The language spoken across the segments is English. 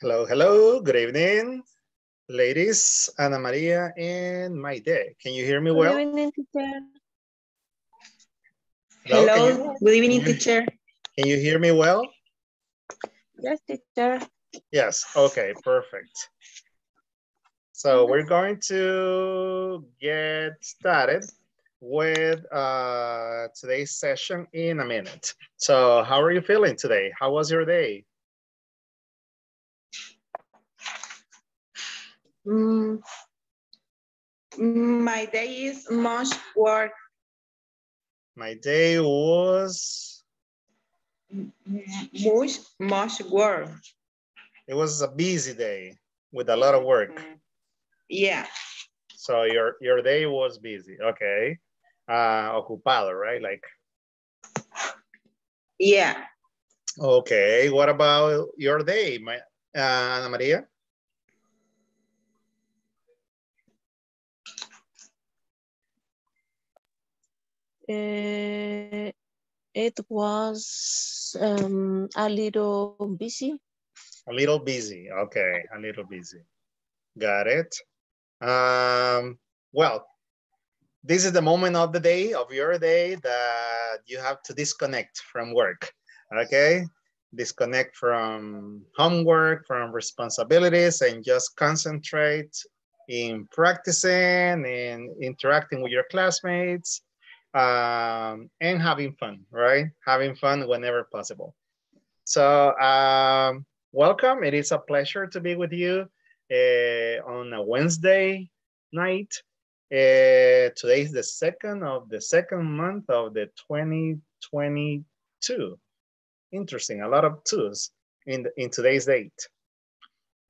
Hello, hello, good evening. Ladies, Ana Maria and Maite. Can you hear me well? Good evening, teacher. Hello, Hello, you- good evening, teacher. Can you hear me well? Yes, teacher. Yes, okay, perfect. So we're going to get started with uh, today's session in a minute. So how are you feeling today? How was your day? Mm, my day is much work, My day was, much, much work. it was a busy day with a lot of work. Yeah, So your, your day was busy, okay. Uh, ocupado, right? Like, yeah. okay, what about your day, my, uh, Ana Maria? Uh, it was um, a little busy. A little busy. Okay, a little busy. Got it. Um, well, this is the moment of the day, of your day, that you have to disconnect from work. Okay? Disconnect from homework, from responsibilities, and just concentrate in practicing and interacting with your classmates um, and having fun, right? Having fun whenever possible. So, um, welcome. It is a pleasure to be with you uh, on a Wednesday night. Uh, today is the second of the second month of the 2022. Interesting, a lot of twos in, the, in today's date.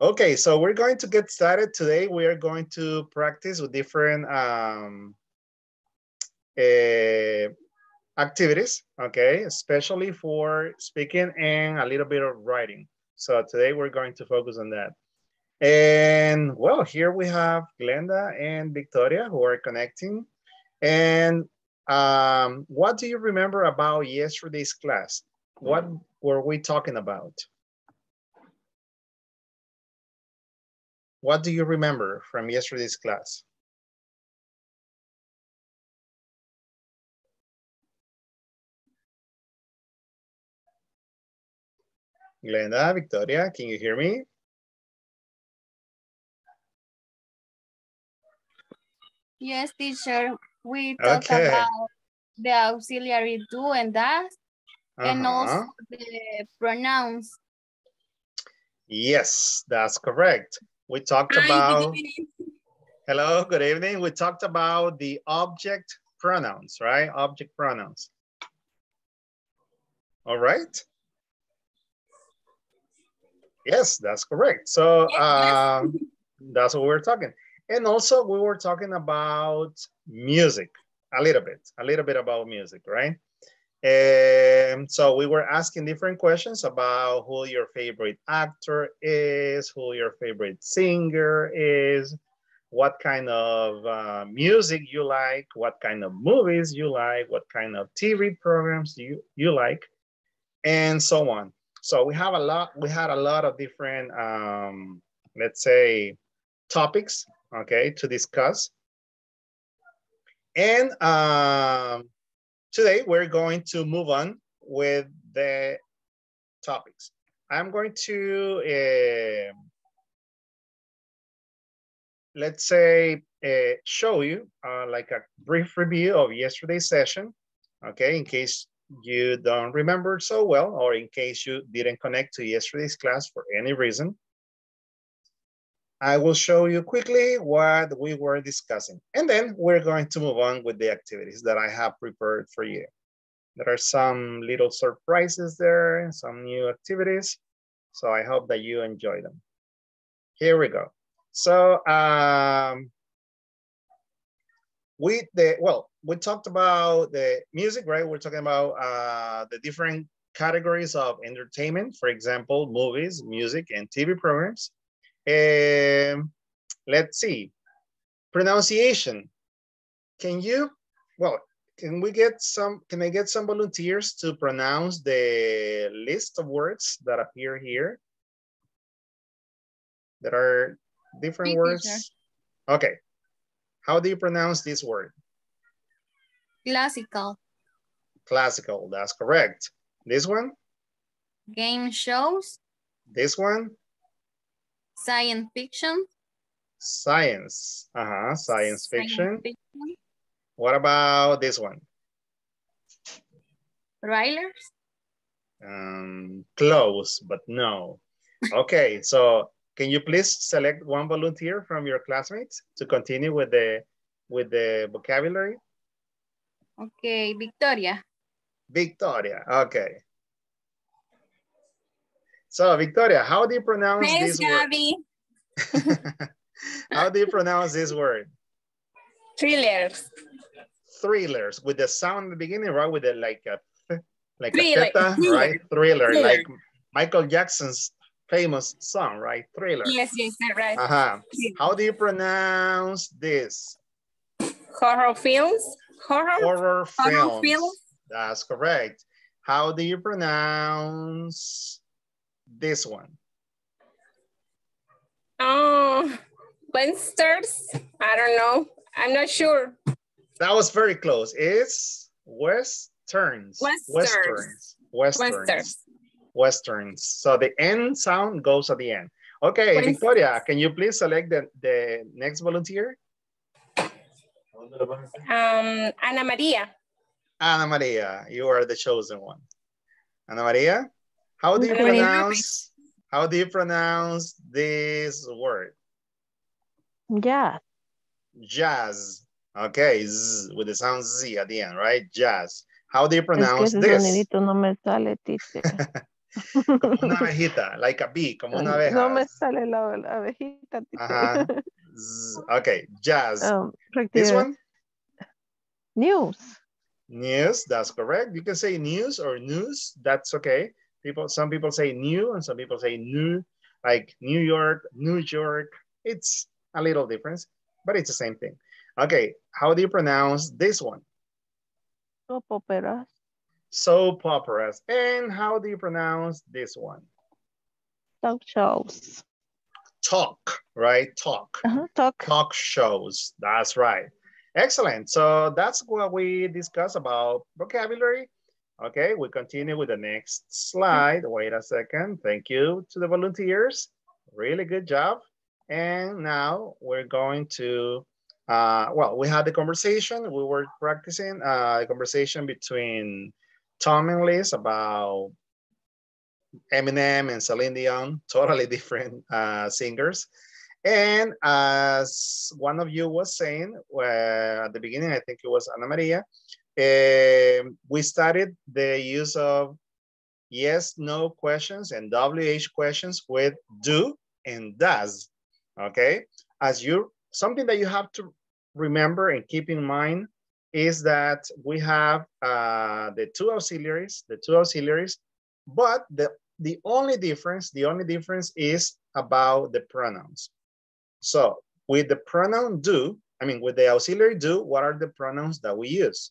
Okay, so we're going to get started today. We are going to practice with different um, uh, activities, okay, especially for speaking and a little bit of writing. So today we're going to focus on that. And well, here we have Glenda and Victoria who are connecting. And um, what do you remember about yesterday's class? What were we talking about? What do you remember from yesterday's class? Glenda, Victoria, can you hear me? Yes, teacher. We talked Okay. about the auxiliary do and does, and Uh-huh. also the pronouns. Yes, that's correct. We talked about, hello, good evening. We talked about the object pronouns, right? Object pronouns. All right. Yes, that's correct. So um, that's what we're talking. And also we were talking about music a little bit, a little bit about music, right? And so we were asking different questions about who your favorite actor is, who your favorite singer is, what kind of uh, music you like, what kind of movies you like, what kind of TV programs you, you like, and so on. So we have a lot, we had a lot of different, um, let's say, topics, okay, to discuss. And um, today we're going to move on with the topics. I'm going to, uh, let's say, uh, show you uh, like a brief review of yesterday's session, okay, in case you don't remember so well, or in case you didn't connect to yesterday's class for any reason. I will show you quickly what we were discussing. And then we're going to move on with the activities that I have prepared for you. There are some little surprises there, some new activities. So I hope that you enjoy them. Here we go. So um, we, the, well, we talked about the music, right? We're talking about uh, the different categories of entertainment, for example, movies, music, and TV programs. Um, let's see, pronunciation. Can you, well, can we get some, can I get some volunteers to pronounce the list of words that appear here? There are different words. teacher. Okay. How do you pronounce this word? Classical. Classical, that's correct. This one, Game shows. this one, Science fiction. science. Uh-huh, science fiction. fiction, What about this one? Trailers. Um, close, but no. Okay, so can you please select one volunteer from your classmates to continue with the with the vocabulary? Okay, Victoria. Victoria, okay. So Victoria, how do you pronounce Thanks, this word? Gabby. how do you pronounce this word? Thrillers. Thrillers with the sound in the beginning, right? With the like a like Thriller, a theta, thriller, right? Thriller, thriller. like Michael Jackson's famous song, right? Thriller. Yes, yes, that's right. Uh-huh. How do you pronounce this? Horror films. Horror. Horror Horror films. films. That's correct. How do you pronounce this one? Oh, Wednesdays. I don't know. I'm not sure. That was very close. It's westerns. Westerns. Westerns. Westerns. Westerns. Westerns. So the N sound goes at the end. Okay, West- Victoria, can you please select the, the next volunteer? Um, Ana Maria. Ana Maria, you are the chosen one. Ana Maria, how do you Okay. pronounce, how do you pronounce this word? Yeah. Jazz. Okay, z, with the sound Z at the end, right? Jazz. How do you Es que pronounce ese this? sonidito no me sale, teacher. Como una abejita, like a bee, como una abeja. No me sale la, la abejita, teacher. Ajá. Z, okay, jazz. Um, this one, News. news, that's correct. You can say news or news, that's okay. People, some people say new and some people say new, like New York, New York. It's a little difference, but it's the same thing. Okay, how do you pronounce this one? Soap operas. Soap operas. And how do you pronounce this one? Talk shows. Talk, right? Talk. Uh-huh, Talk. Talk shows. That's right. Excellent. So that's what we discussed about vocabulary. Okay, we continue with the next slide. Wait a second. Thank you to the volunteers. Really good job. And now we're going to, uh, well, we had the conversation. We were practicing uh, a conversation between Tom and Liz about Eminem and Celine Dion, totally different uh, singers. And as one of you was saying uh, at the beginning, I think it was Ana Maria, um, we started the use of yes, no questions and WH questions with do and does, okay? As you, something that you have to remember and keep in mind is that we have uh, the two auxiliaries, the two auxiliaries, but the, the only difference, the only difference is about the pronouns. So with the pronoun do, I mean, with the auxiliary do, what are the pronouns that we use?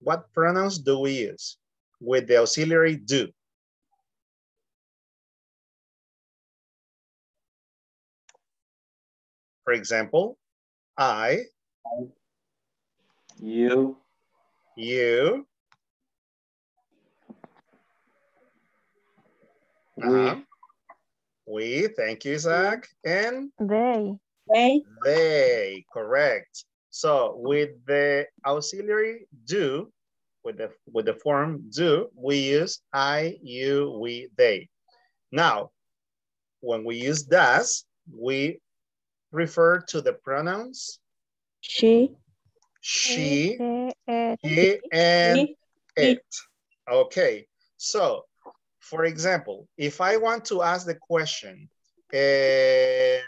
What pronouns do we use with the auxiliary do? For example, I, You, you, we, uh-huh. we, thank you, Zach. and They. They, They, correct. So with the auxiliary do, with the with the form do, we use I, you, we, they. Now, when we use does, we refer to the pronouns She. She, he, and it. Okay, so for example, if I want to ask the question, eh,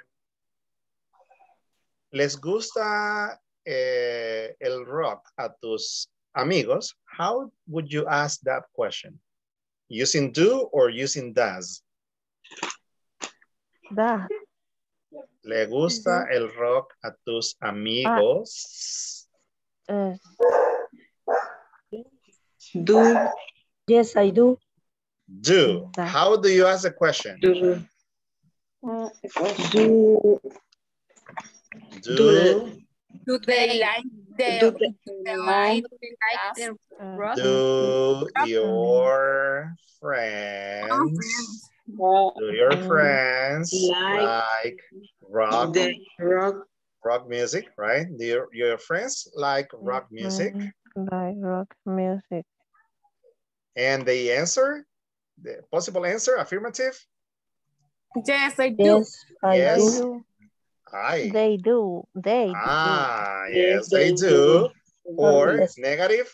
¿les gusta eh, el rock a tus amigos? How would you ask that question? Using do or using does? Da. ¿Le gusta el rock a tus amigos? Es. do, Yes, I do. Do. How do you ask a question? Do, Mm, do, Do. Do. Do they like the, Do they- the like Like the rock? Do your friends, do your Um, friends like like rock, rock, rock music, right? Do your, your friends like rock music? mm, Like rock music. And the answer, the possible answer, affirmative? Yes, I do. Yes, I Yes. do. Aye. They do. They Ah, Yes, yes, they they do. do. Or Yes. negative?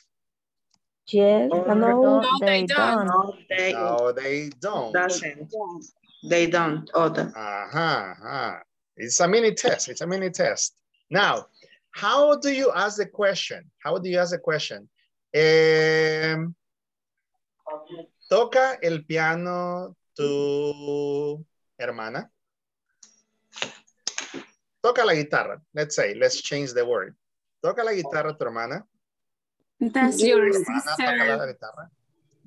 Yes. Or No, No, they they don't. don't. no, they No, they don't. doesn't. They don't. Other. Uh-huh, uh-huh. It's a mini test. It's a mini test. Now, how do you ask the question? How do you ask the question? Em, ¿Toca el piano tu hermana? Toca la guitarra. Let's say, let's change the word. ¿Toca la guitarra tu hermana? That's your ¿Tu hermana toca la sister. guitarra?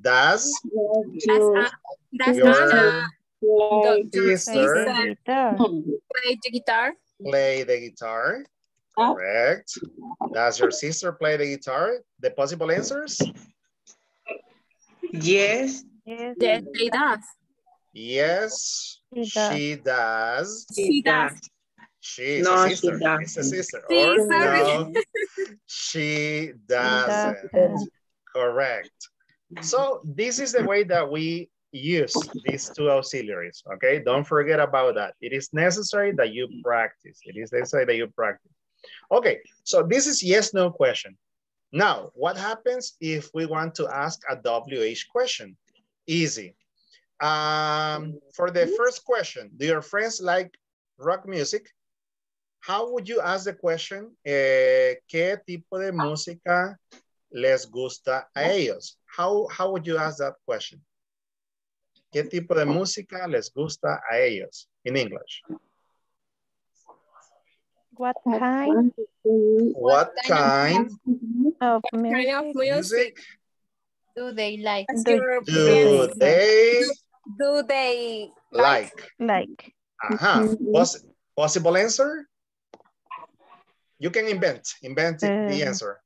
Does That's, uh, your Anna. The- your sister Hmm. Play the guitar. play the guitar. play the guitar? Correct. Does your sister play the guitar? The possible answers? Yes, Yes, Yes, they does. Yes, She does. she does. She does. She's No, a she sister. doesn't. It's a sister. See, Or no, she doesn't. doesn't. Correct. So this is the way that we use these two auxiliaries, okay? Don't forget about that. It is necessary that you practice. It is necessary that you practice. Okay, so this is yes, no question. Now, what happens if we want to ask a WH question? Easy. Um, for the first question, do your friends like rock music? How would you ask the question? Eh, ¿Qué tipo de música les gusta a ellos? How, how would you ask that question? ¿Qué tipo de música les gusta a ellos? In English. What kind What kind of Kind music of music. music Do they like? Do- they Do they like? like? Ajá. Poss- possible answer? You can invent, invent the the Uh, answer.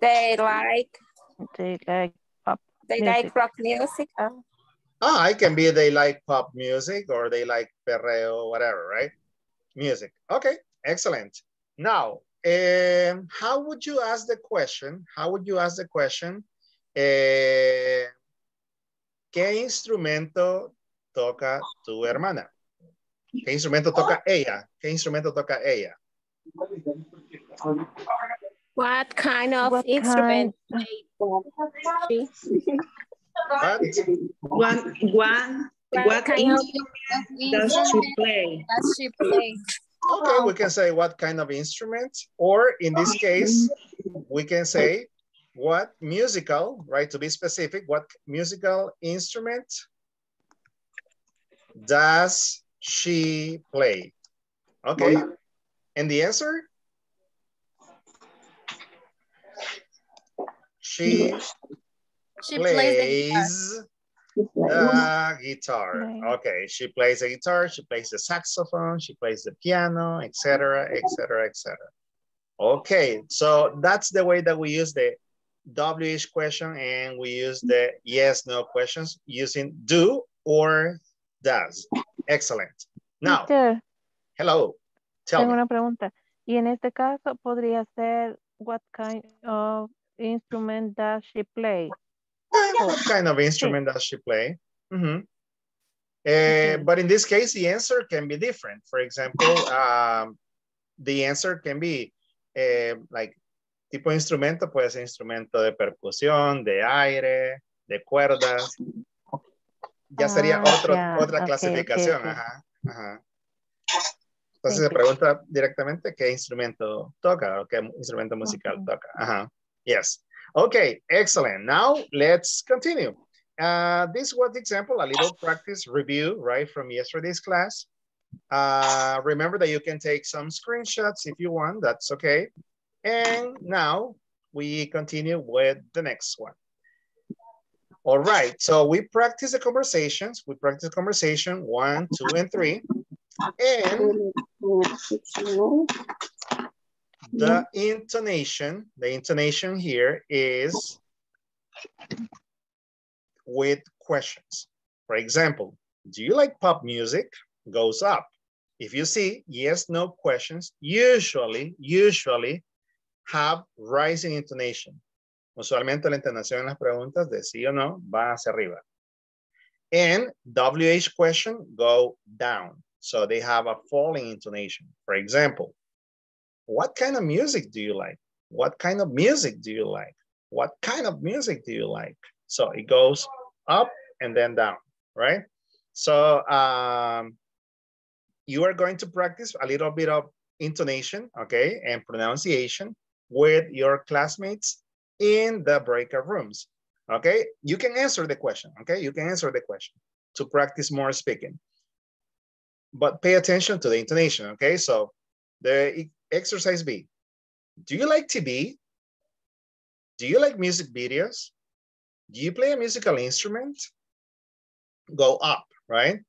They like They like they music. like rock music. Oh, Ah, it can be they like pop music or they like perreo, whatever, right? Music. Okay, excellent. Now, um, how would you ask the question? How would you ask the question? Eh, ¿Qué instrumento toca tu hermana? ¿Qué instrumento toca ella? ¿Qué instrumento toca ella? What kind of What instrument? kind- they- What? one, one, What what kind of instrument does she play? Does she play? Okay, we can say what kind of instrument, or in this case, we can say what musical, right? To be specific, what musical instrument does she play? Okay, and the answer? She She plays the guitar. plays guitar. Play. Okay, she plays the guitar, she plays the saxophone, she plays the piano, etc., etc., etc. Okay, so that's the way that we use the WH question and we use the yes, no questions using do or does. Excellent. Now, Teacher, hello, tell tengo me. una pregunta. Y en este caso podría ser what kind of instrument does she play? What kind of instrument does she play? Eh, but in this case, the answer can be different. For example, um, the answer can be eh, like tipo de instrumento, puede ser instrumento de percusión, de aire, de cuerdas. Ya sería Ah, otro, otra clasificación. Ajá, ajá. Entonces se pregunta directamente qué instrumento toca o qué instrumento musical toca. Ajá. Yes. Okay, excellent. Now let's continue. Uh, this was the example, a little practice review, right, from yesterday's class. Uh, remember that you can take some screenshots if you want, that's okay. And now we continue with the next one. All right, so we practice the conversations. We practice conversation one, two, and three. And the intonation, the intonation here is with questions. For example, do you like pop music? Goes up. If you see yes, no questions, usually, usually have rising intonation. Usualmente la intonación en las preguntas de sí o no va hacia arriba. And WH question go down. So they have a falling intonation. For example, what kind of music do you like? What kind of music do you like? What kind of music do you like? So it goes up and then down, right? So um, you are going to practice a little bit of intonation, okay, and pronunciation with your classmates in the breakout rooms, okay? You can answer the question, okay? You can answer the question to practice more speaking. But pay attention to the intonation, okay? So the exercise B, do you like TV? Do you like music videos? Do you play a musical instrument? Go up, right?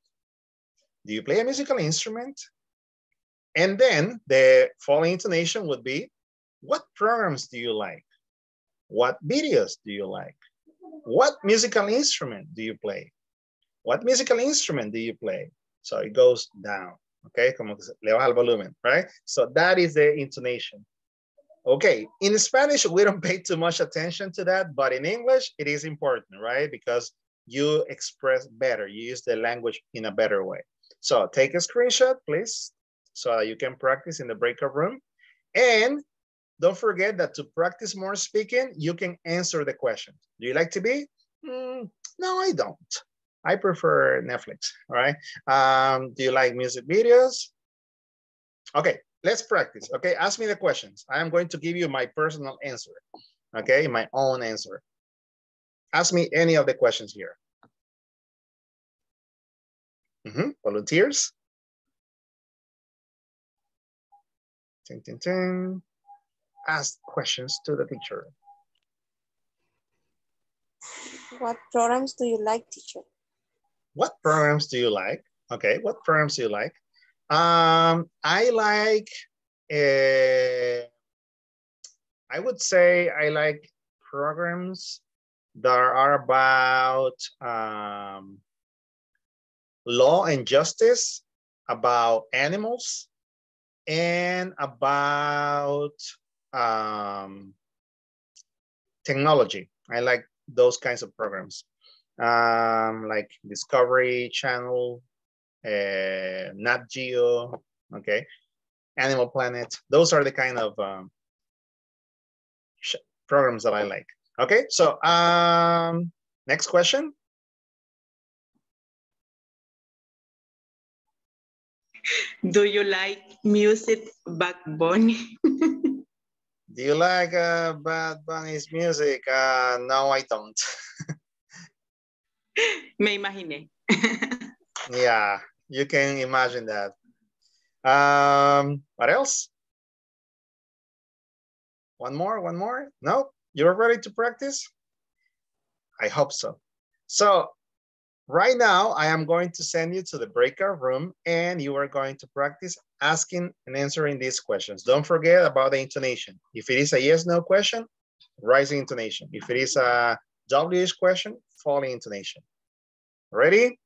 Do you play a musical instrument? And then the following intonation would be, what programs do you like? What videos do you like? What musical instrument do you play? What musical instrument do you play? So it goes down, okay? Como que le baja el volumen, right? So that is the intonation. Okay, in Spanish, we don't pay too much attention to that, but in English, it is important, right? Because you express better, you use the language in a better way. So take a screenshot, please, so you can practice in the breakout room. And don't forget that to practice more speaking, you can answer the question. Do you like TV? Mm, no, I don't. I prefer Netflix, all right? Um, do you like music videos? Okay, let's practice, okay? Ask me the questions. I am going to give you my personal answer, okay? My own answer. Ask me any of the questions here. Mm -hmm. Volunteers? Ting, ting, ting. Ask questions to the teacher. What programs do you like, teacher? What programs do you like? Okay, what programs do you like? Um, I like, uh, I would say I like programs that are about um, law and justice, about animals, and about um, technology. I like those kinds of programs, um, like Discovery Channel, uh, Nat Geo, okay, Animal Planet. Those are the kind of um, programs that I like. Okay, so um, next question. Do you like music Bad Bunny? Do you like uh, Bad Bunny's music? Uh, no, I don't. Me imaginé. yeah, you can imagine that. Um, what else? One more, one more? No? You're ready to practice? I hope so. So right now, I am going to send you to the breakout room and you are going to practice asking and answering these questions. Don't forget about the intonation. If it is a yes, no question, rising intonation. If it is a WH question, falling intonation. Ready?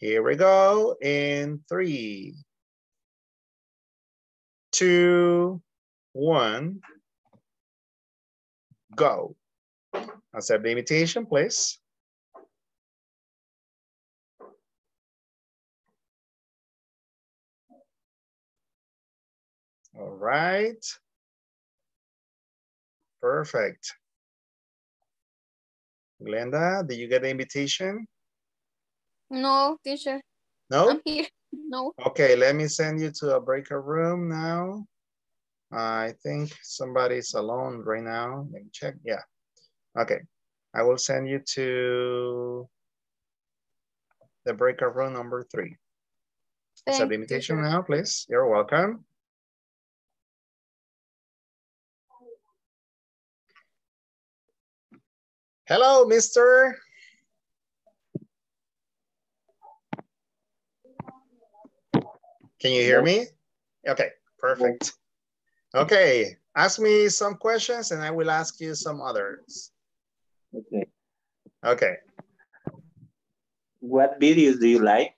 Here we go in three, two, one, go. Accept the invitation, please. All right. Perfect. Glenda, did you get the invitation? No, teacher. No? I'm here. No. Okay, let me send you to a breakout room now. I think somebody's alone right now. Let me check. Yeah. Okay. I will send you to the breakout room number three. Accept the invitation now, please. You're welcome. Hello, mister. Can you hear me? Okay, perfect. Okay, ask me some questions and I will ask you some others. Okay. Okay. What videos do you like?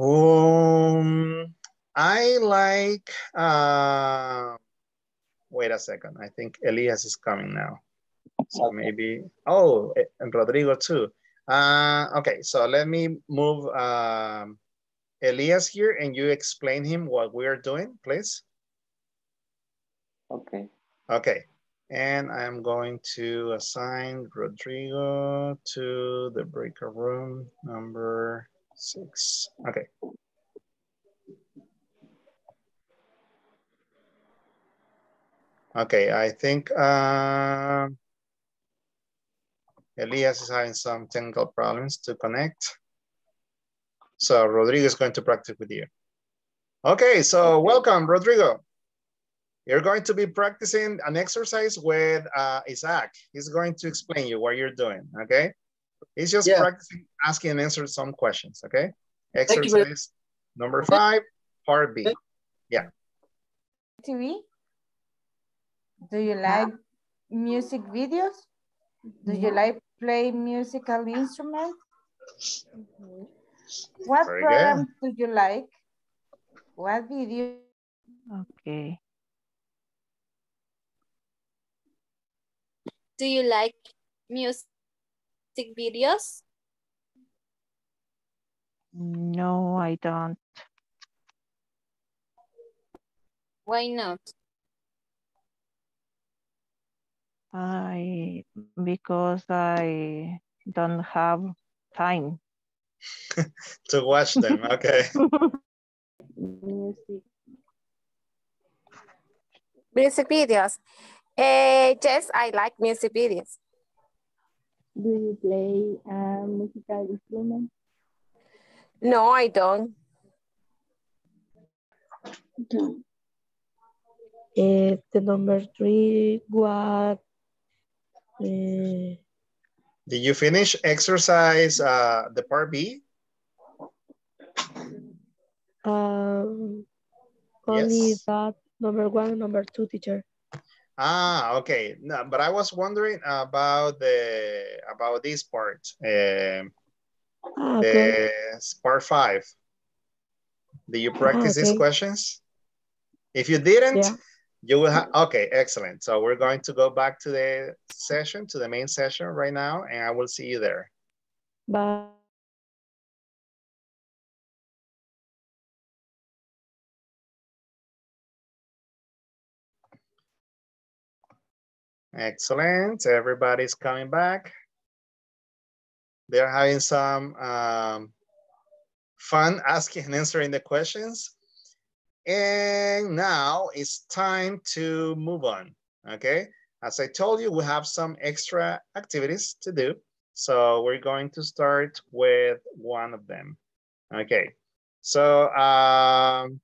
Um, I like, uh, wait a second. I think Elias is coming now. So maybe, oh, eh, and Rodrigo too. Uh, okay, so let me move um, Elias here and you explain him what we are doing, please. Okay. Okay, and I'm going to assign Rodrigo to the breaker room number six. Okay. Okay, I think uh, Elias is having some technical problems to connect. So Rodrigo is going to practice with you. Okay, so welcome, Rodrigo. You're going to be practicing an exercise with uh, Isaac. He's going to explain you what you're doing, okay? He's just Yeah. practicing asking and answering some questions, okay? Exercise number five, part B. Yeah. TV? Do you like music videos? Do you like play musical instruments? Mm-hmm. What Very programs do you like? What video? Okay. Do you like music videos? No, I don't. Why not? I because I don't have time. To watch them, okay. Music. Music videos. Eh, yes, I like music videos. Do you play a musical instrument? No, I don't. Uh, the number three, what? Uh, Did you finish exercise uh, the part B? um, only Yes. that number one, number two teacher. Ah, okay. No, but I was wondering about the about this part, um, Ah, okay. the part five. Did you practice these okay. questions? If you didn't, Yeah. You will have. Okay, excellent. So we're going to go back to the session, to the main session right now, and I will see you there. But Excellent. Everybody's coming back. They're having some um, fun asking and answering the questions. And now it's time to move on, okay? As I told you, we have some extra activities to do. So we're going to start with one of them. Okay, so um,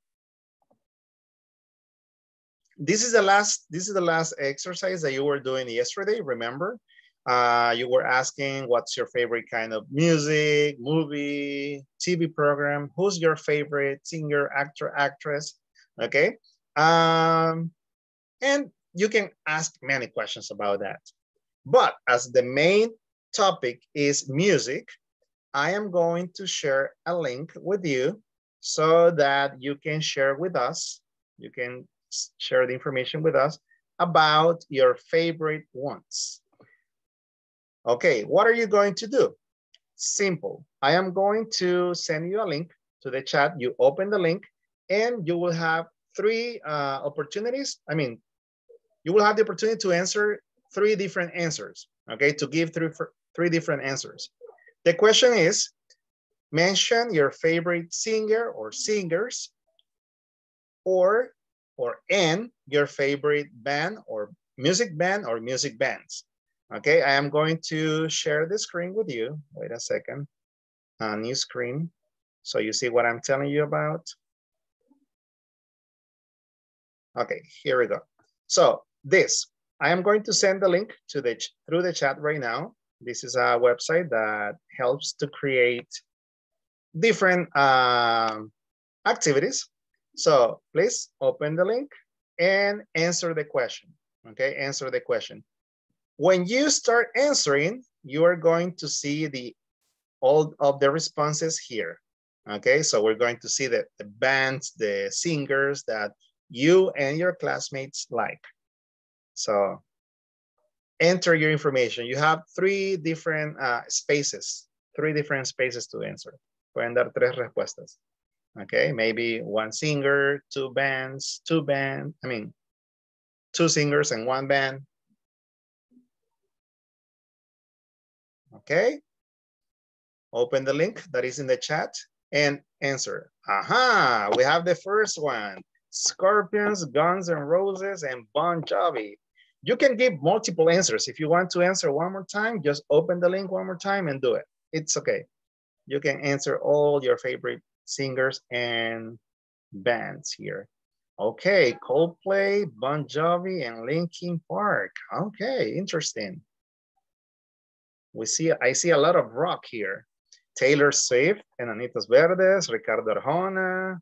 this is the last this is the last exercise that you were doing yesterday remember uh you were asking what's your favorite kind of music movie tv program? Who's your favorite singer actor actress? Okay um and you can ask many questions about that. But as the main topic is music i am going to share a link with you so that you can share with us you can share the information with us about your favorite ones. Okay, what are you going to do? Simple. I am going to send you a link to the chat. You open the link and you will have three uh, opportunities. I mean, you will have the opportunity to answer three different answers, okay? To give three, three different answers. The question is, mention your favorite singer or singers or or and your favorite band or music band or music bands. Okay, I am going to share the screen with you. Wait a second. A new screen. So you see what I'm telling you about. Okay, here we go. So this, I am going to send the link to the through the chat right now. This is a website that helps to create different um, activities. So please open the link and answer the question. Okay, answer the question. When you start answering, you are going to see the all of the responses here. Okay, so we're going to see the, the bands, the singers that you and your classmates like. So enter your information. You have three different uh, spaces, three different spaces to answer. Pueden dar tres respuestas. Okay, maybe one singer, two bands, two band, I mean, two singers and one band. Okay, open the link that is in the chat and answer. Aha, we have the first one. Scorpions, Guns N' Roses, and Bon Jovi. You can give multiple answers. If you want to answer one more time, just open the link one more time and do it. It's okay. You can answer all your favorite singers and bands here. Okay, Coldplay, Bon Jovi, and Linkin Park. Okay, interesting. We see, I see a lot of rock here. Taylor Swift, Enanitos Verdes, Ricardo Arjona.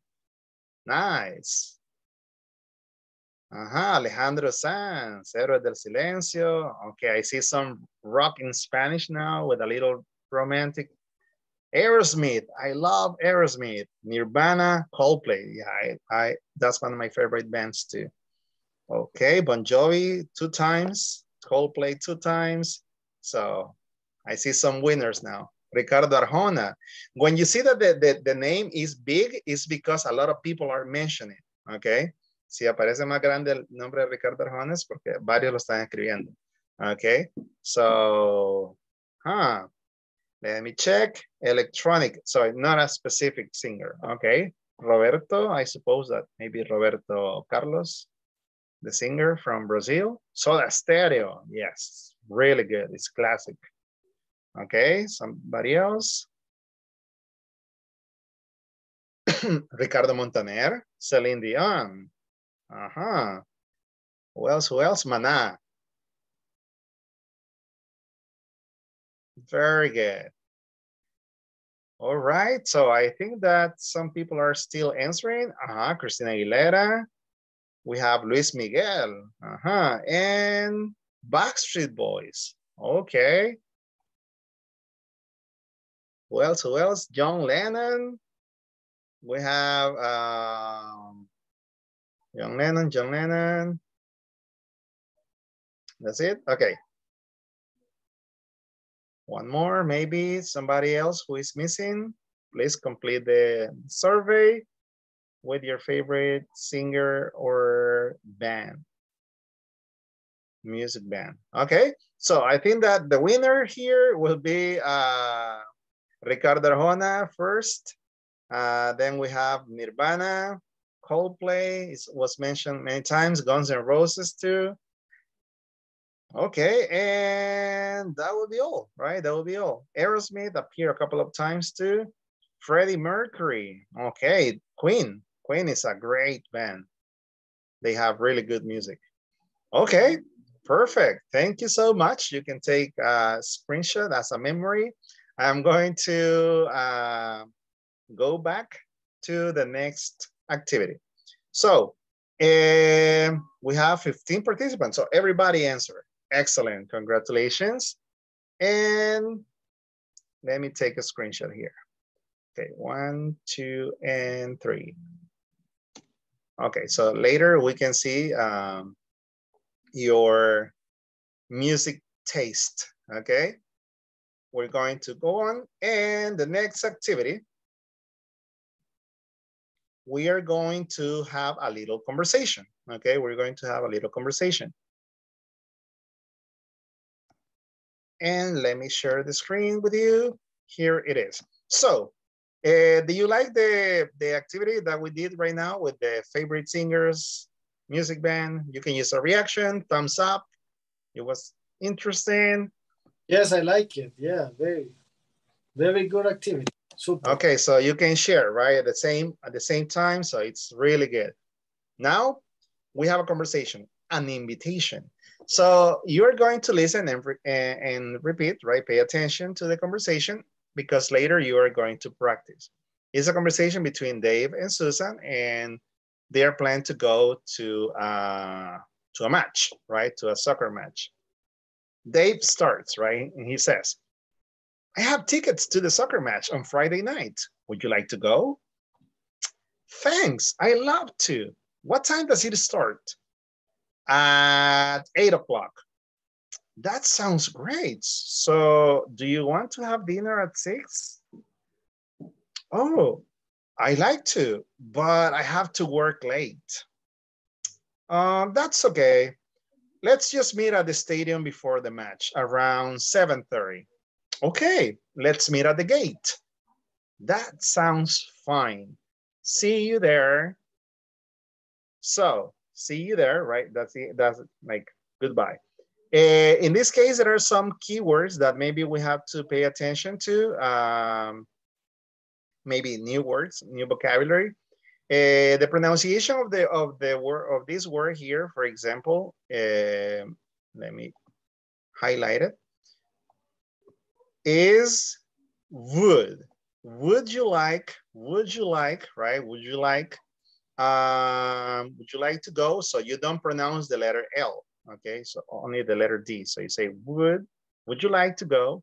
Nice. Ajá, Alejandro Sanz, Héroes del Silencio. Okay, I see some rock in Spanish now with a little romantic. Aerosmith, I love Aerosmith. Nirvana, Coldplay. Yeah, I, I that's one of my favorite bands too. Okay, Bon Jovi two times, Coldplay two times. So I see some winners now. Ricardo Arjona. When you see that the, the, the name is big, it's because a lot of people are mentioning, okay? Si aparece más grande el nombre de Ricardo Arjona es porque varios lo están escribiendo, okay? So, huh, let me check. Electronic, sorry, not a specific singer, okay? Roberto, I suppose that maybe Roberto Carlos, the singer from Brazil. Soda Stereo, yes, really good, it's classic. Okay, somebody else. Ricardo Montaner, Celine Dion. Uh-huh. Who else, who else? Mana. Very good. All right, so I think that some people are still answering. Uh-huh, Christina Aguilera. We have Luis Miguel. Uh-huh, and Backstreet Boys. Okay. Who else? Who else? John Lennon. We have um, John Lennon, John Lennon. That's it? Okay. One more, maybe somebody else who is missing. Please complete the survey with your favorite singer or band, music band. Okay, so I think that the winner here will be uh, Ricardo Arjona first. Uh, then we have Nirvana, Coldplay it was mentioned many times, Guns N' Roses too. Okay, and that will be all, right? That will be all. Aerosmith appeared a couple of times too. Freddie Mercury, okay. Queen, Queen is a great band. They have really good music. Okay, perfect. Thank you so much. You can take a screenshot as a memory. I'm going to uh, go back to the next activity. So uh, we have 15 participants. So everybody answered. Excellent, congratulations. And let me take a screenshot here. Okay, one, two, and three. Okay, so later we can see um, your music taste, okay? We're going to go on and the next activity, we are going to have a little conversation, okay? We're going to have a little conversation. And let me share the screen with you. Here it is. So, uh, do you like the, the activity that we did right now with the favorite singers, music band? You can use a reaction, thumbs up. It was interesting. Yes, I like it. Yeah, very, very good activity. Super. Okay, so you can share, right? At the same at the same time, so it's really good. Now we have a conversation. an invitation. So you're going to listen and, and, and repeat, right? Pay attention to the conversation because later you are going to practice. It's a conversation between Dave and Susan and they are planning to go to, uh, to a match, right? To a soccer match. Dave starts, right? And he says, I have tickets to the soccer match on Friday night. Would you like to go? Thanks, I love to. What time does it start? At eight o'clock. That sounds great. So do you want to have dinner at six? Oh, I like to, but I have to work late. Um, that's okay. Let's just meet at the stadium before the match around 7.30. Okay, let's meet at the gate. That sounds fine. See you there. So, see you there, right? That's the, that's like goodbye. Uh, in this case, there are some keywords that maybe we have to pay attention to. Um, maybe new words, new vocabulary. Uh, the pronunciation of the of the word of this word here, for example, uh, let me highlight it, is would. Would you like, would you like, right? Would you like, um, would you like to go? So you don't pronounce the letter L, okay? So only the letter D. So you say would, would you like to go?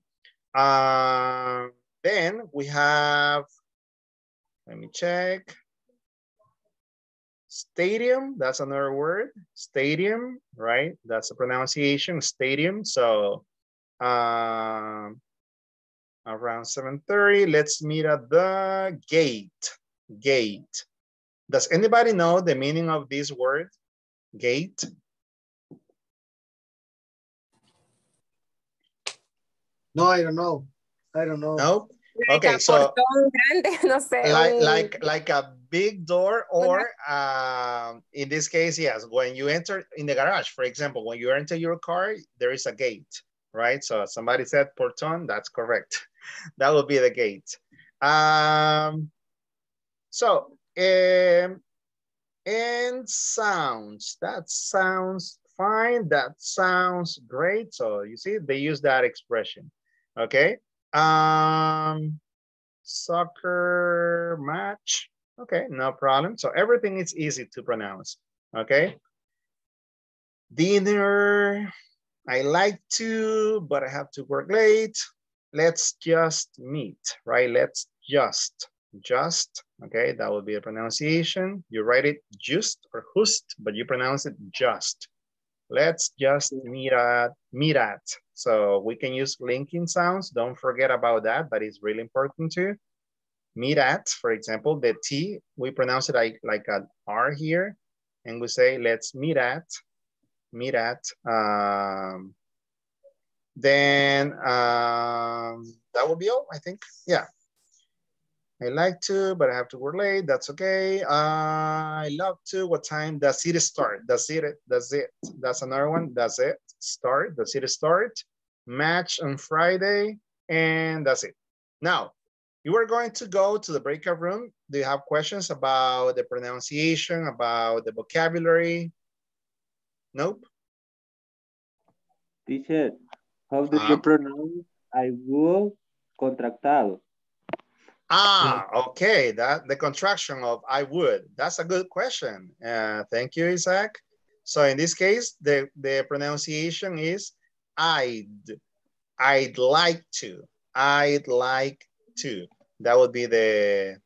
Um, then we have, let me check. Stadium, that's another word. Stadium, right? That's a pronunciation, stadium. So um, around 7.30, let's meet at the gate, gate. Does anybody know the meaning of this word, gate? No, I don't know. I don't know. No? Okay, so portón grande, no sé. like like like a big door or um in this case yes when you enter in the garage. For example when you enter your car there is a gate right? So somebody said porton that's correct. That would be the gate. Um so um and sounds. That sounds fine. That sounds great. So you see they use that expression okay? Um soccer match. Okay, no problem. So everything is easy to pronounce. Okay. Dinner. I like to, but I have to work late. Let's just meet, right? Let's just, just, okay? That would be a pronunciation. You write it just or just, but you pronounce it just. Let's just meet at, meet at. So we can use linking sounds. Don't forget about that. That is really important too. Meet at, for example, the T, we pronounce it like, like an R here. And we say, let's meet at, meet at. Um, then um, that will be all, I think. Yeah. I like to, but I have to work late. That's okay. Uh, I love to. What time does it start? Does it? Does it? That's another one. Does it start? Does it start? Match on Friday, and that's it. Now, you are going to go to the breakout room. Do you have questions about the pronunciation, about the vocabulary? Nope. Teacher, how do Ah. you pronounce I will contractado? Ah, okay. That the contraction of I would. That's a good question. Uh, thank you, Isaac. So in this case, the, the pronunciation is I'd. I'd like to. I'd like to. That would be the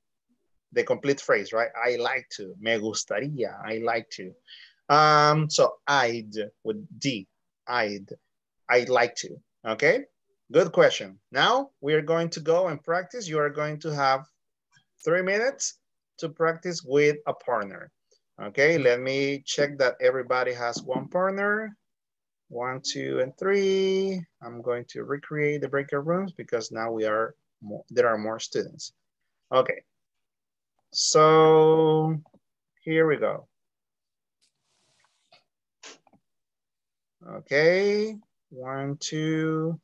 the complete phrase, right? I like to. Me gustaría. I like to. Um, so I'd with D. I'd. I'd like to. Okay. Good question. Now we are going to go and practice. You are going to have three minutes to practice with a partner. Okay, let me check that everybody has one partner. One, two, and three. I'm going to recreate the breakout rooms because now we are more, there are more students. Okay, so here we go. Okay, one, two,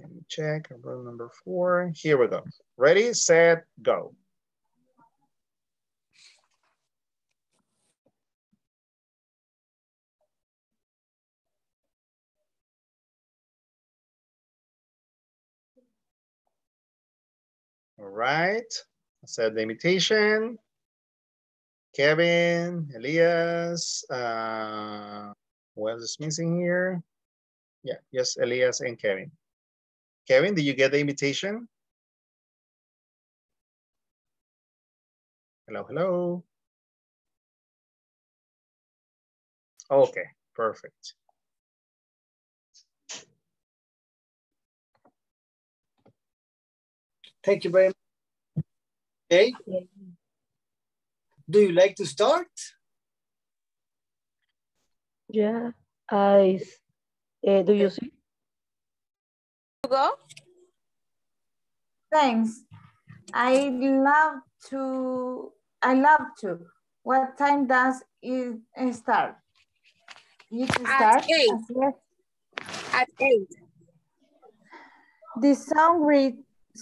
let me check, row number four. Here we go. Ready, set, go. All right. Accept the invitation. Kevin, Elias, uh, else is missing here? Yeah, yes, Elias and Kevin. Kevin, did you get the invitation? Hello, hello. Okay, perfect. Thank you very much. Okay. Do you like to start? Yeah. I, uh, do you see? Go. Thanks. I love to, I love to. What time does it start? You can At eight. At eight. The song read,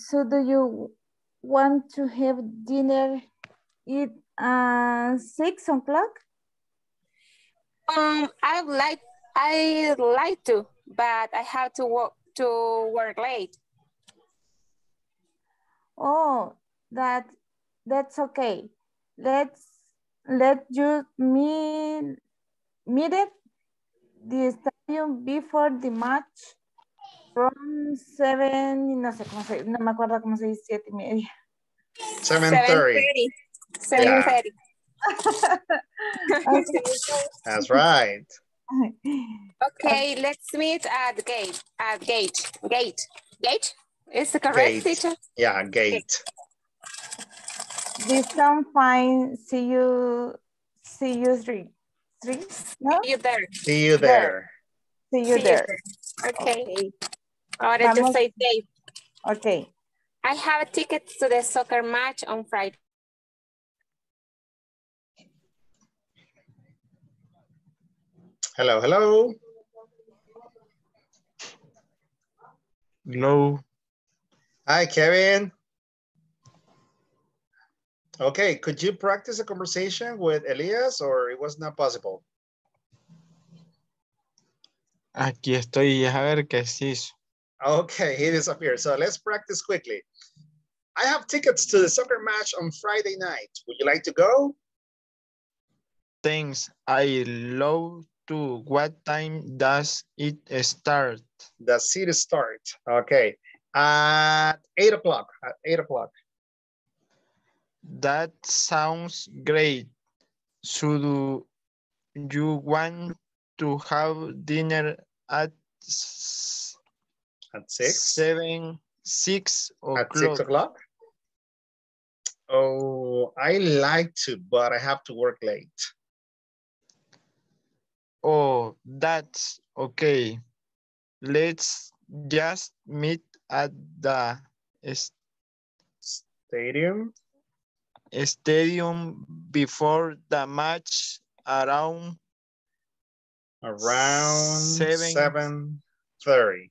so do you want to have dinner at uh, six o'clock? Um, I like I like to, but I have to work to work late. Oh, that that's okay. Let's let you meet meet at the stadium before the match from seven, no sé cómo se, no me acuerdo cómo se dice, siete y media. 7.30. 7:30. Okay. That's right. Okay, let's meet at the gate. At gate. Gate. Gate? Is it correct, Gate. teacher? Yeah, gate. This sound fine. See you. See you three. Three? No. See You there. See you there. See you See you there. Okay. Ahora yo Vamos. soy Dave. Okay. I have a ticket to the soccer match on Friday. Hello, hello. Hello. Hi, Kevin. Okay, could you practice a conversation with Elias or it was not possible? Aquí estoy a ver qué se hizo. Okay, he disappeared. So let's practice quickly. I have tickets to the soccer match on Friday night. Would you like to go? Thanks. I love to. What time does it start? The city start. Okay. At eight o'clock. At eight o'clock. That sounds great. Should you want to have dinner at At six. seven, six At six o'clock? o'clock. Oh, I like to, but I have to work late. Oh, that's okay. Let's just meet at the Stadium. stadium before the match around Around Seven. seven thirty.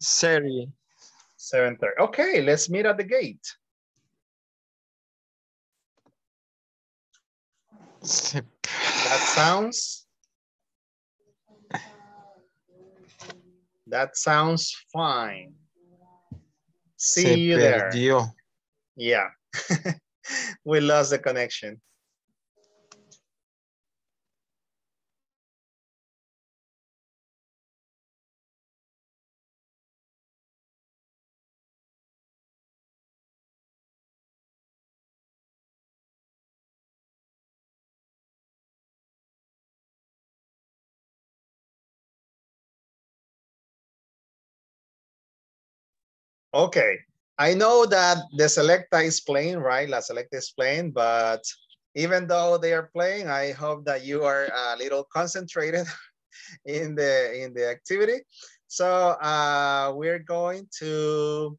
Serie. Seven thirty. Okay, let's meet at the gate. That sounds. That sounds fine. See se you there. Yeah. we lost the connection. Okay, I know that the Selecta is playing, right? La Selecta is playing, but even though they are playing, I hope that you are a little concentrated in the in the activity. So uh, we're going to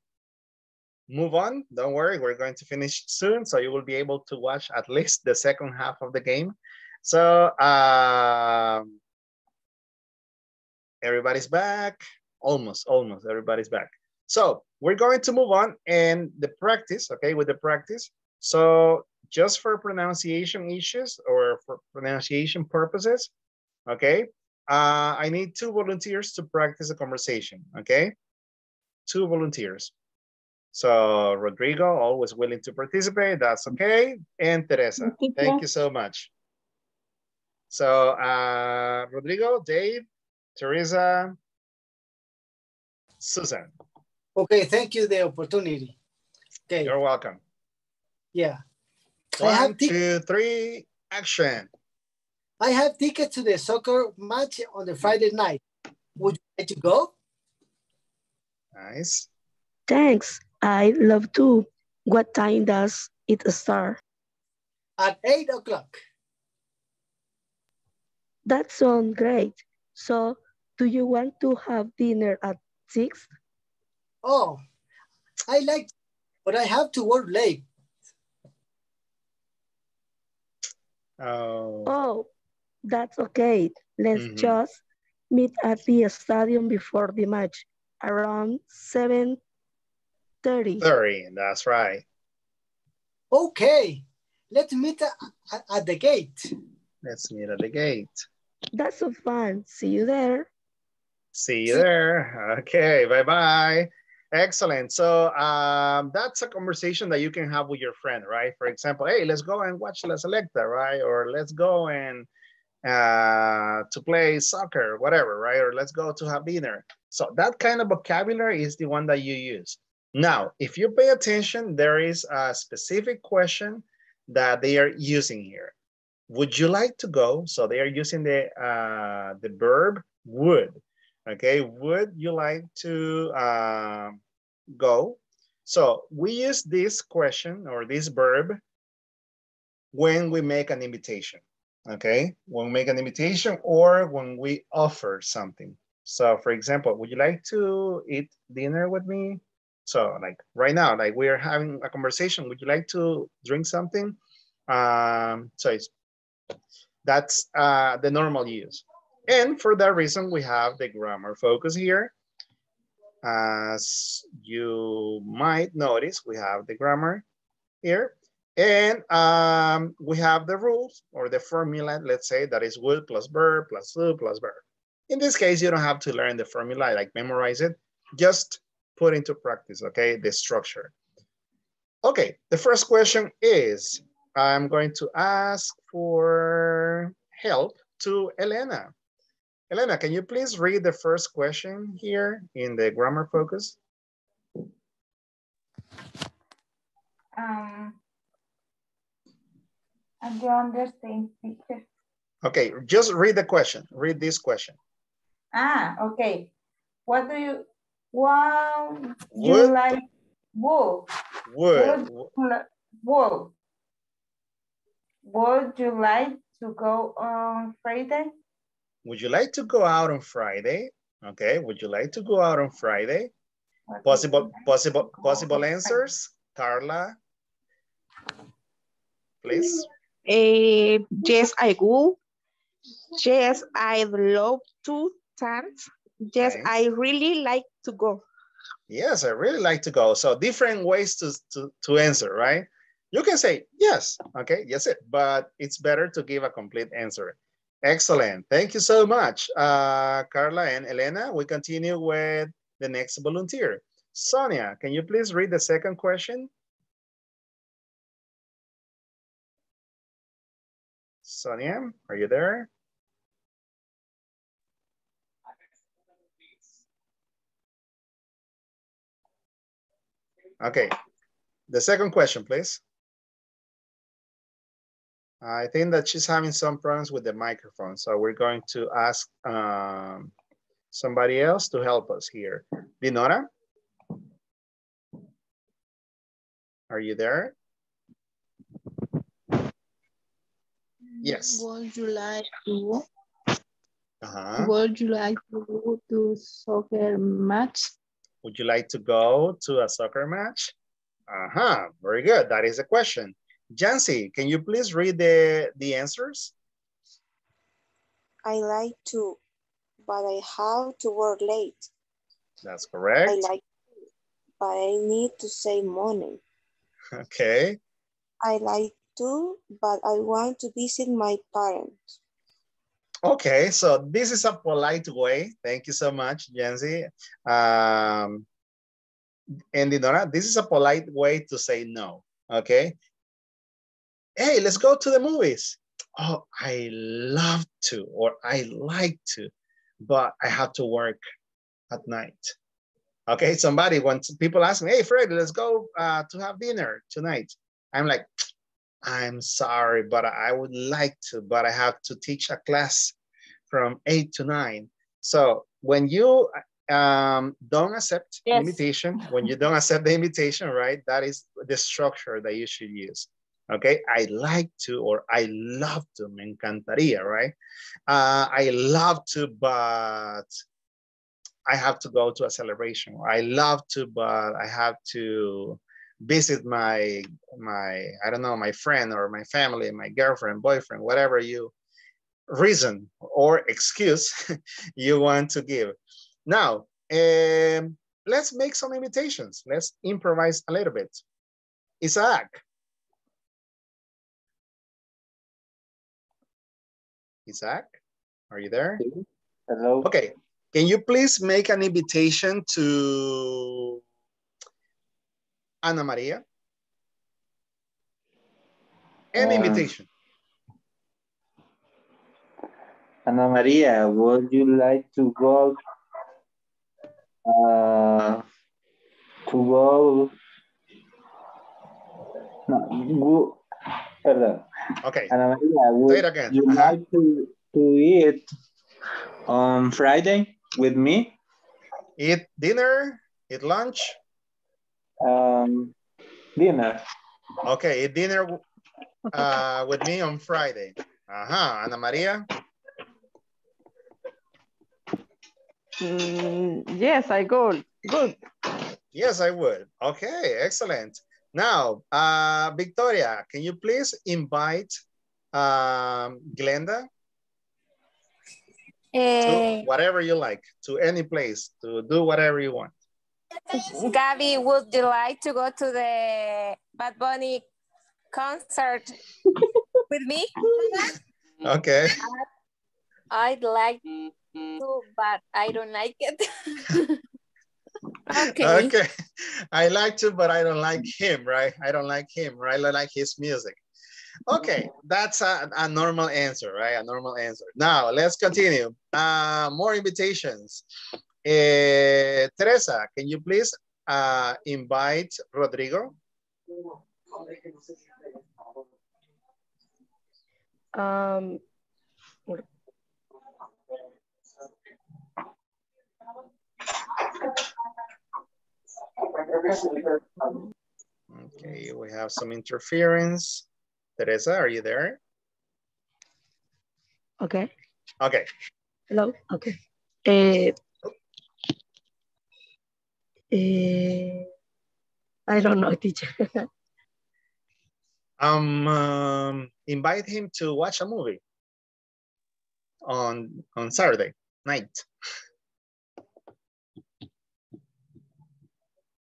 move on. Don't worry, we're going to finish soon, so you will be able to watch at least the second half of the game. So um, everybody's back. Almost, almost everybody's back. So we're going to move on and the practice, okay, with the practice. So just for pronunciation issues or for pronunciation purposes, okay, uh, I need two volunteers to practice a conversation, okay? Two volunteers. So Rodrigo, always willing to participate. That's okay. And Teresa, thank you so much. So uh, Rodrigo, Dave, Teresa, Susan. Okay, thank you the opportunity. Okay. You're welcome. Yeah. I have two, three, action. I have tickets to the soccer match on the Friday night. Would you like to go? Nice. Thanks. I love to. What time does it start? At eight o'clock. That sounds great. So, do you want to have dinner at six? Oh, I like, but I have to work late. Oh, Oh, that's okay. Let's Mhm. just meet at the stadium before the match around 7.30. 30, that's right. Okay, let's meet at, at- at the gate. Let's meet at the gate. That's so fun. See you there. See you there. Okay, bye-bye. Excellent. So um, that's a conversation that you can have with your friend, right? For example, hey, let's go and watch La Selecta, right? Or let's go and uh, to play soccer, whatever, right? Or let's go to have dinner. So that kind of vocabulary is the one that you use. Now, if you pay attention, there is a specific question that they are using here. Would you like to go? So they are using the, uh, the verb would. Okay, would you like to um, go? So we use this question or this verb when we make an invitation. Okay, when we make an invitation or when we offer something. So for example, would you like to eat dinner with me? So like right now, like we are having a conversation. Would you like to drink something? Um, so it's, that's uh, the normal use. And for that reason, we have the grammar focus here. As you might notice, we have the grammar here. And um, we have the rules or the formula, let's say that is would plus verb plus do plus verb. In this case, you don't have to learn the formula, like memorize it, just put into practice, okay, the structure. Okay, the first question is, I'm going to ask for help to Elena. Elena, can you please read the first question here in the grammar focus? Um, I don't understand, teacher. Okay, just read the question. Read this question. Ah, okay. What do you, what you Would- like, wool, Would, wool. Would you like to go on Friday? Would you like to go out on Friday? Okay, would you like to go out on Friday? Possible, would you like possible, possible answers? Carla? Please. Eh, yes, I will. Yes, I'd love to dance. Yes, Okay. I really like to go. Yes, I really like to go. So different ways to, to, to answer, right? You can say yes, okay, yes it, but it's better to give a complete answer. Excellent, thank you so much, uh, Carla and Elena. We continue with the next volunteer. Sonia, can you please read the second question? Sonia, are you there? Okay, the second question, please. I think that she's having some problems with the microphone, so we're going to ask um, somebody else to help us here. Dinora? Are you there? Yes. Would you like to Uh-huh. would you like to go to soccer match? Would you like to go to a soccer match? Uh-huh, very good. That is a question. Jancy, can you please read the, the answers? I like to, but I have to work late. That's correct. I like to, but I need to save money. Okay. I like to, but I want to visit my parents. Okay, so this is a polite way. Thank you so much, Jancy. Um, and Dinora, this is a polite way to say no, okay? Hey, let's go to the movies. Oh, I love to, or I like to, but I have to work at night. Okay, somebody, when people ask me, hey, Fred, let's go uh, to have dinner tonight. I'm like, I'm sorry, but I would like to, but I have to teach a class from eight to nine. So when you um, don't accept Yes. invitation, when you don't accept the invitation, right, that is the structure that you should use. Okay, I like to, or I love to, me encantaría, right? Uh, I love to, but I have to go to a celebration. I love to, but I have to visit my my I don't know my friend or my family, my girlfriend, boyfriend, whatever you reason or excuse you want to give. Now, um, let's make some invitations. Let's improvise a little bit. Isaac. Isaac, are you there? Hello. Okay, can you please make an invitation to Ana Maria? An Uh, invitation. Ana Maria, would you like to go uh, to go no, go, perdón. Okay. Ana Maria, would Say it again. you like to, to eat on Friday with me? Eat dinner, eat lunch. Um, dinner. Okay, eat dinner uh, with me on Friday. Uh-huh, Ana Maria. Mm, yes, I go. Good. Yes, I would. Okay, excellent. Now, uh, Victoria, can you please invite um, Glenda to Eh, whatever you like, to any place, to do whatever you want. Gabby, would you like to go to the Bad Bunny concert with me? Okay. I'd like to, but I don't like it. Okay. Okay. I like to, but I don't like him, right? I don't like him, right? I like his music. Okay, that's a, a normal answer, right? A normal answer. Now, let's continue. Uh, more invitations. Eh, Teresa, can you please uh, invite Rodrigo? Um, Okay, we have some interference. Teresa, are you there? okay. Okay. Hello. Okay. Eh, eh, I don't know, teacher. Um, um, invite him to watch a movie on on Saturday night.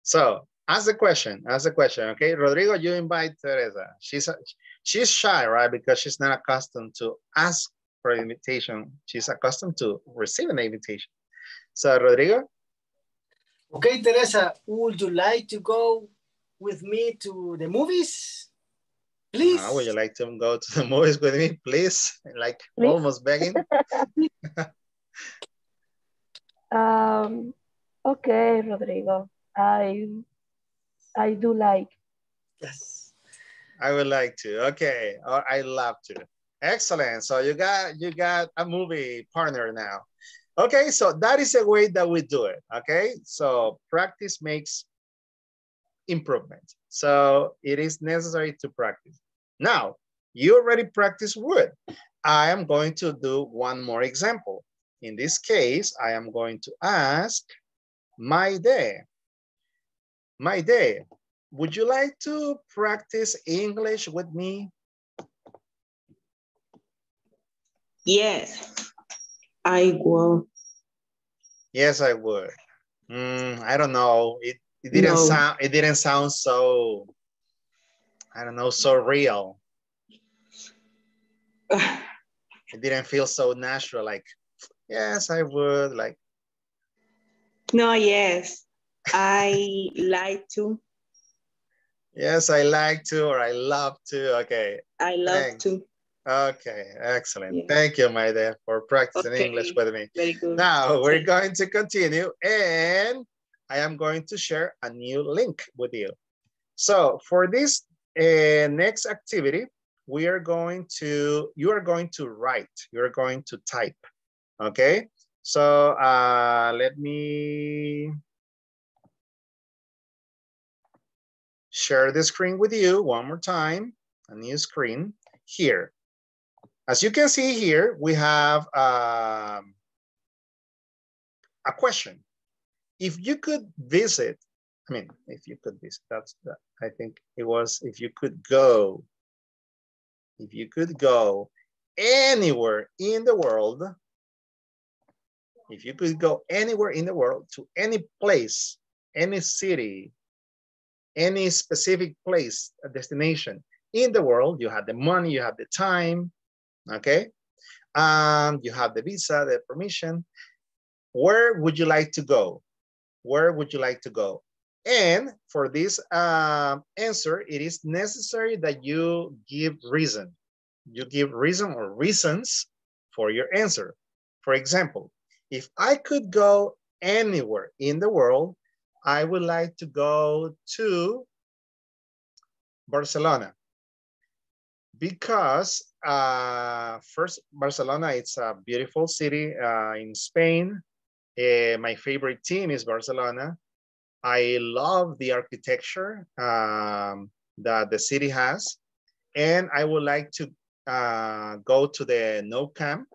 So ask the question, ask the question, okay? Rodrigo, you invite Teresa. She's a, she's shy, right? Because she's not accustomed to ask for an invitation. She's accustomed to receiving an invitation. So Rodrigo, Okay, Teresa, would you like to go with me to the movies? Please. uh, would you like to go to the movies with me, please? Like Please. almost begging. um, okay, Rodrigo. I I do like. Yes. I would like to. Okay, or I love to. Excellent. So you got you got a movie partner now. Okay, so that is the way that we do it. Okay, so practice makes improvement. So it is necessary to practice. Now, you already practice would. I am going to do one more example. In this case, I am going to ask my day. My day, would you like to practice English with me? Yes, I will. Yes, I would. Mm, I don't know. It, it didn't No. sound it didn't sound so I don't know, so real. It didn't feel so natural, like, yes, I would, like, No, yes. I like to. Yes, I like to or I love to. Okay. I love Thanks. to. Okay, excellent. Yeah. Thank you, my dear, for practicing Okay. English with me. Very good. Now we're going to continue and I am going to share a new link with you. So for this uh, next activity, we are going to, you are going to write, you're going to type, okay? So uh, let me share the screen with you one more time, a new screen here. As you can see here, we have um, a question. If you could visit, I mean, if you could visit, that's, that, I think it was, if you could go, if you could go anywhere in the world, if you could go anywhere in the world to any place, any city, any specific place, a destination in the world, you have the money, you have the time, okay? Um, you have the visa, the permission. Where would you like to go? Where would you like to go? And for this uh, answer, it is necessary that you give reason. You give reason or reasons for your answer. For example, if I could go anywhere in the world, I would like to go to Barcelona because uh, first, Barcelona, it's a beautiful city uh, in Spain. Uh, my favorite team is Barcelona. I love the architecture um, that the city has. And I would like to uh, go to the Nou Camp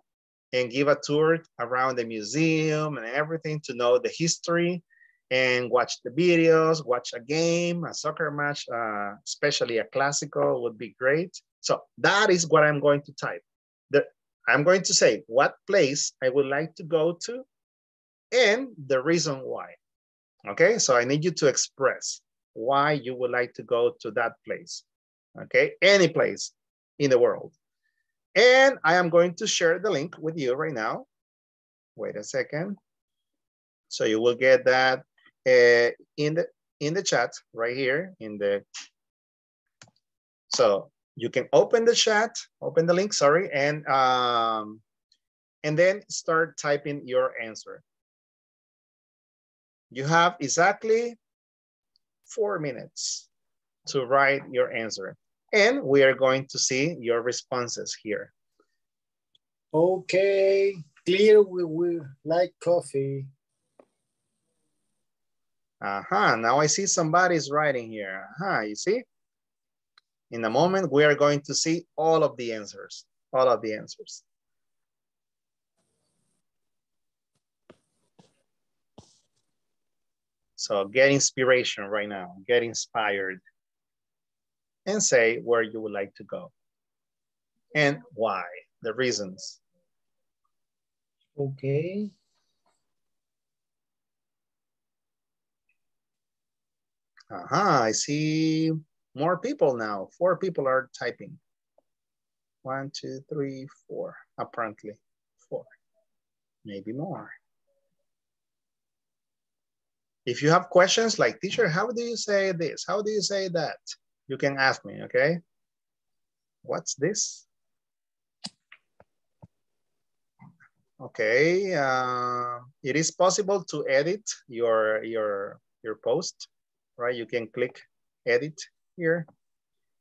and give a tour around the museum and everything to know the history and watch the videos, watch a game, a soccer match, uh, especially a classical would be great. So that is what I'm going to type. The, I'm going to say what place I would like to go to and the reason why. Okay, so I need you to express why you would like to go to that place. Okay, any place in the world. And I am going to share the link with you right now. Wait a second. So you will get that uh, in the in the chat right here in the. So you can open the chat, open the link, sorry, and um, and then start typing your answer. You have exactly four minutes to write your answer. And we are going to see your responses here. Okay, clear, we will like coffee. Uh-huh, now I see somebody's writing here. Uh-huh, you see? In a moment, we are going to see all of the answers, all of the answers. So get inspiration right now, get inspired and say where you would like to go and why, the reasons. Okay. Uh-huh, I see more people now. Four people are typing. One, two, three, four, apparently four, maybe more. If you have questions like, teacher, how do you say this? How do you say that? You can ask me, okay? What's this? Okay, uh, it is possible to edit your, your, your post, right? You can click edit here.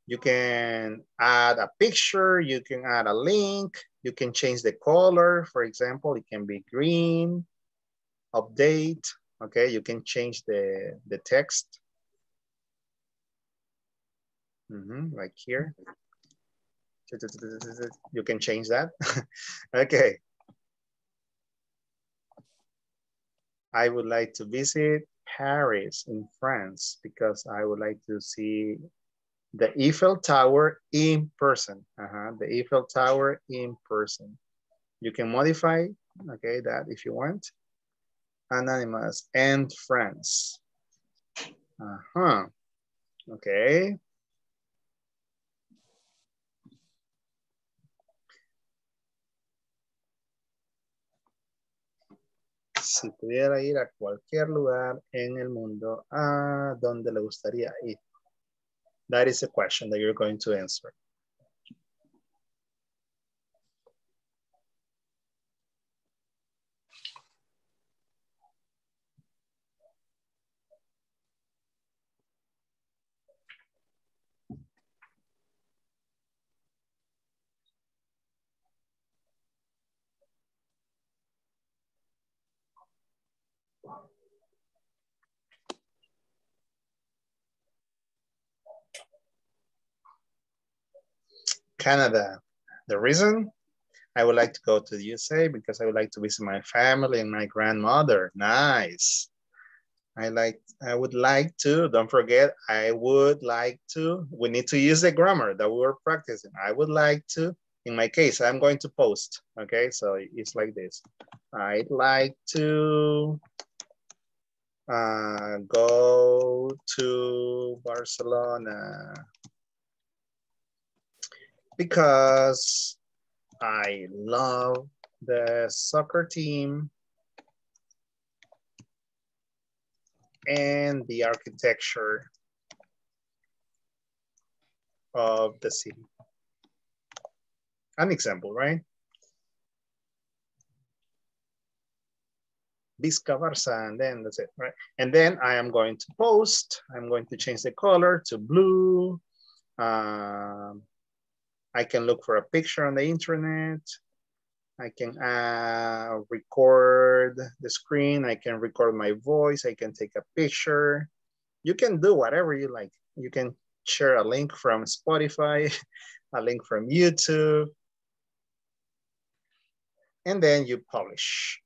You can add a picture, you can add a link, you can change the color. For example, it can be green, update, okay? You can change the, the text. Mm -hmm, like here. You can change that. okay. I would like to visit Paris in France because I would like to see the Eiffel Tower in person. Uh -huh, the Eiffel Tower in person. You can modify, okay, that if you want. Anonymous and France. Uh-huh. Okay. Si pudiera ir a cualquier lugar en el mundo, ¿a dónde le gustaría ir? That is a question that you're going to answer. Canada. The reason? I would like to go to the USA because I would like to visit my family and my grandmother. Nice. I like, I would like to, don't forget, I would like to, we need to use the grammar that we were practicing. I would like to, in my case, I'm going to post, okay? So it's like this. I'd like to uh, go to Barcelona because I love the soccer team and the architecture of the city. An example, right? Visca Barça, and then that's it, right? And then I am going to post, I'm going to change the color to blue. Um, I can look for a picture on the internet. I can uh, record the screen. I can record my voice. I can take a picture. You can do whatever you like. You can share a link from Spotify, a link from YouTube, and then you publish.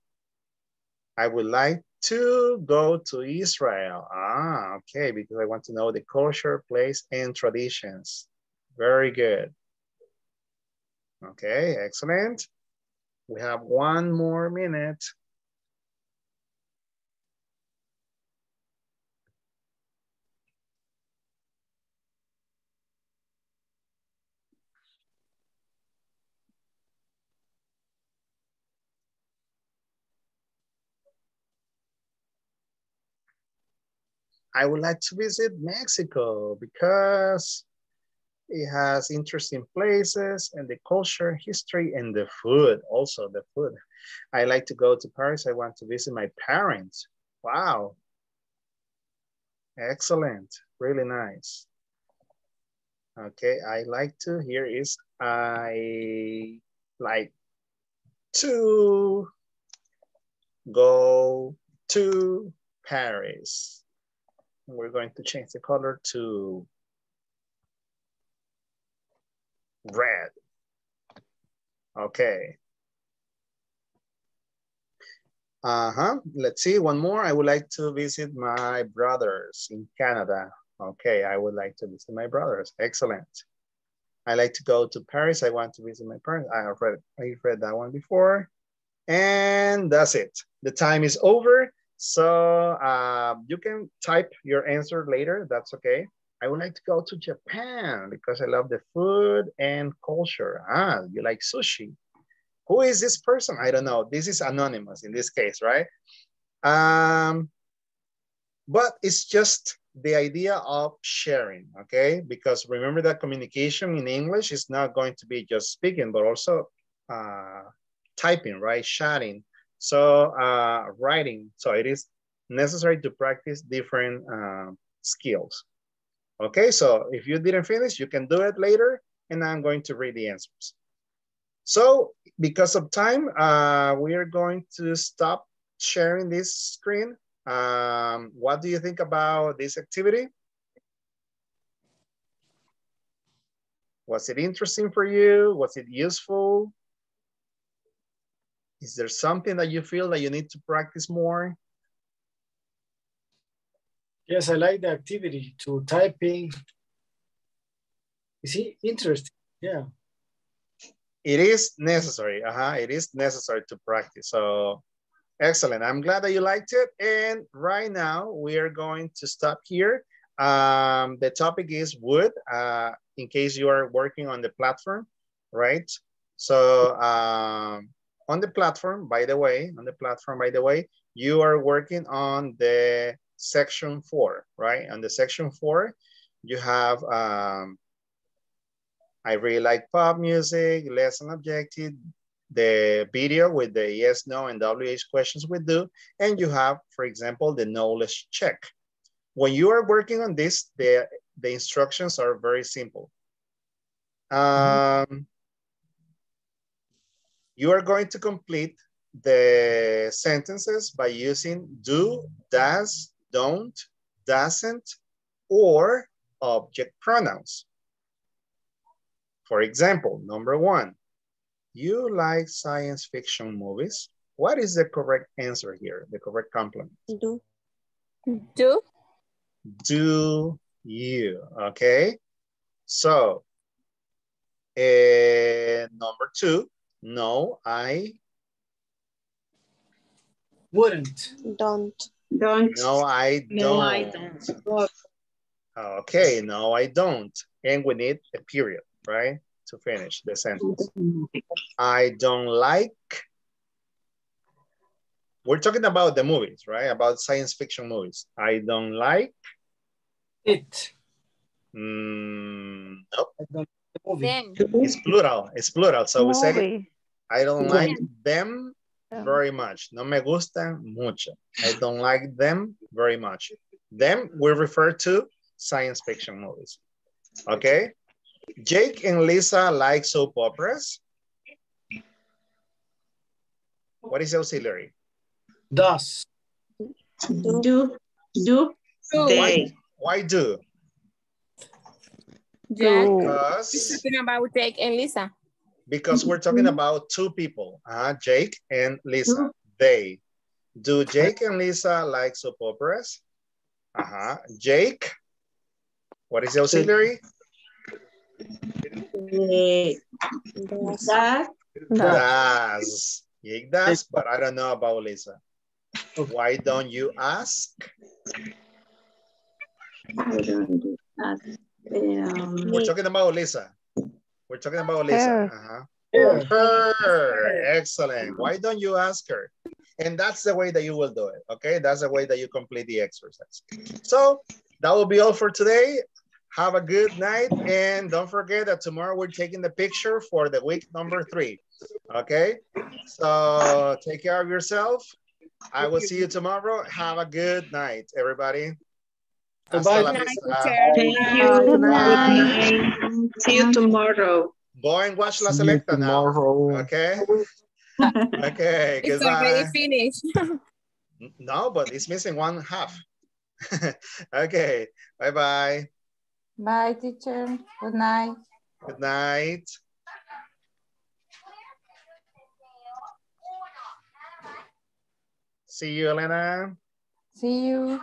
I would like to go to Israel. Ah, okay, because I want to know the culture, place, and traditions. Very good. Okay, excellent. We have one more minute. I would like to visit Mexico because it has interesting places and the culture, history, and the food, also the food. I like to go to Paris. I want to visit my parents. Wow. Excellent, really nice. Okay, I like to, here is, I like to go to Paris. We're going to change the color to red. Okay. Uh-huh. Let's see, one more. I would like to visit my brothers in Canada. Okay, I would like to visit my brothers. Excellent. I like to go to Paris. I want to visit my parents. I have read, I read that one before. And that's it. The time is over. So uh, you can type your answer later. That's okay. I would like to go to Japan because I love the food and culture. Ah, you like sushi. Who is this person? I don't know. This is anonymous in this case, right? Um, but it's just the idea of sharing, okay? Because remember that communication in English is not going to be just speaking, but also uh, typing, right? Chatting. So uh, writing. So it is necessary to practice different uh, skills. Okay, so if you didn't finish, you can do it later and I'm going to read the answers. So because of time, uh, we are going to stop sharing this screen. Um, what do you think about this activity? Was it interesting for you? Was it useful? Is there something that you feel that you need to practice more? Yes, I like the activity to typing. Is it interesting? Yeah. It is necessary. Uh -huh. It is necessary to practice. So excellent. I'm glad that you liked it. And right now we are going to stop here. Um, the topic is would, uh, in case you are working on the platform, right? So um, on the platform, by the way, on the platform, by the way, you are working on the section four, right? On the section four, you have, um, I really like pop music, lesson objective, the video with the yes, no, and WH questions we do, and you have, for example, the knowledge check. When you are working on this, the, the instructions are very simple. Um, you are going to complete the sentences by using do, does, don't, doesn't, or object pronouns. For example, number one, you like science fiction movies. What is the correct answer here? The correct complement? Do. Do. Do you, okay? So, uh, number two, no, I Wouldn't. Don't. Don't. No, I don't. No, I don't. Okay, no, I don't. And we need a period, right? To finish the sentence. I don't like. We're talking about the movies, right? About science fiction movies. I don't like. It. Mm, nope. The movie. Them. It's plural. It's plural. So we say, I don't like them Yeah. Very much. No me gustan mucho. I don't like them very much. Them we refer to science fiction movies. Okay? Jake and Lisa like soap operas. What is auxiliary? Does. Do. Do. Do. They. Why do? Yeah. Do. Because, Talking about Jake and Lisa. Because we're talking about two people, uh, Jake and Lisa. They. Do Jake and Lisa like soap operas? Uh-huh. Jake, what is the auxiliary? Does. That. Does. Jake does, but I don't know about Lisa. Why don't you ask? I don't do that. We're talking about Lisa. We're talking about Lisa. Her. Uh-huh. Yeah. Her. Excellent. Why don't you ask her? And that's the way that you will do it. Okay. That's the way that you complete the exercise. So that will be all for today. Have a good night. And don't forget that tomorrow we're taking the picture for the week number three. Okay. So take care of yourself. I will see you tomorrow. Have a good night, everybody. Hasta Bye-bye. Good night, Thank you. Good night. See you tomorrow. Go and watch La See you Selecta now. Okay. Okay. It's Goodbye. already finished. No, but it's missing one half. okay. Bye bye. Bye, teacher. Good night. Good night. See you, Elena. See you.